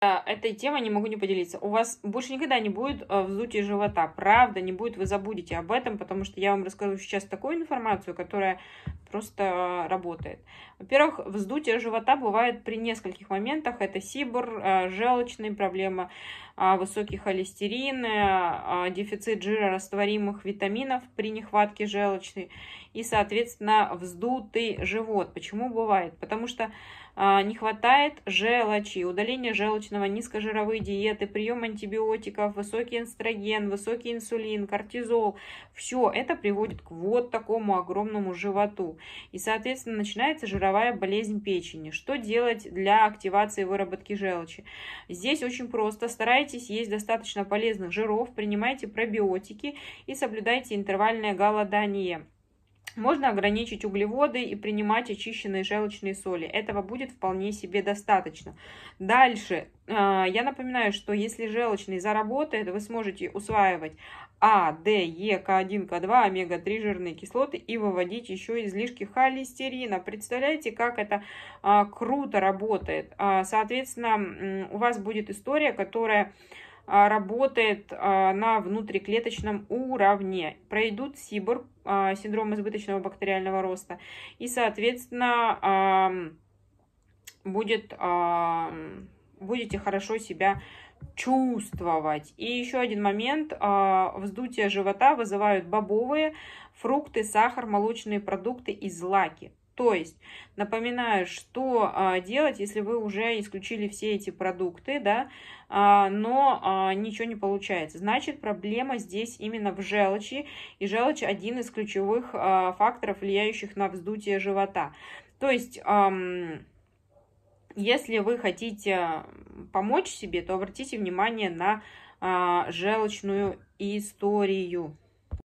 этой темой не могу не поделиться. У вас больше никогда не будет э, вздутия живота. Правда, не будет, вы забудете об этом, потому что я вам расскажу сейчас такую информацию, которая просто работает. Во-первых, вздутие живота бывает при нескольких моментах. Это сибр, э, желчные проблемы, высокий холестерин, дефицит жирорастворимых витаминов при нехватке желчной и, соответственно, вздутый живот. Почему бывает? Потому что а, не хватает желчи, удаление желчного, низкожировые диеты, прием антибиотиков, высокий эстроген, высокий инсулин, кортизол. Все это приводит к вот такому огромному животу. И, соответственно, начинается жировая болезнь печени. Что делать для активации выработки желчи? Здесь очень просто. Старайтесь есть достаточно полезных жиров, принимайте пробиотики и соблюдайте интервальное голодание. Можно ограничить углеводы и принимать очищенные желчные соли. Этого будет вполне себе достаточно. Дальше. А, я напоминаю, что если желчный заработает, вы сможете усваивать А, Д, Е, К1, К2, омега-3 жирные кислоты и выводить еще излишки холестерина. Представляете, как это а, круто работает. А, соответственно, у вас будет история, которая работает а, на внутриклеточном уровне. Пройдут СИБОР, а, синдром избыточного бактериального роста, и, соответственно, будет, будете хорошо себя чувствовать. И еще один момент. Вздутие живота вызывают бобовые, фрукты, сахар, молочные продукты и злаки. То есть, напоминаю, что а, делать, если вы уже исключили все эти продукты, да, а, но а, ничего не получается. Значит, проблема здесь именно в желчи, и желчь один из ключевых факторов, влияющих на вздутие живота. То есть, если вы хотите помочь себе, то обратите внимание на а, желчную историю.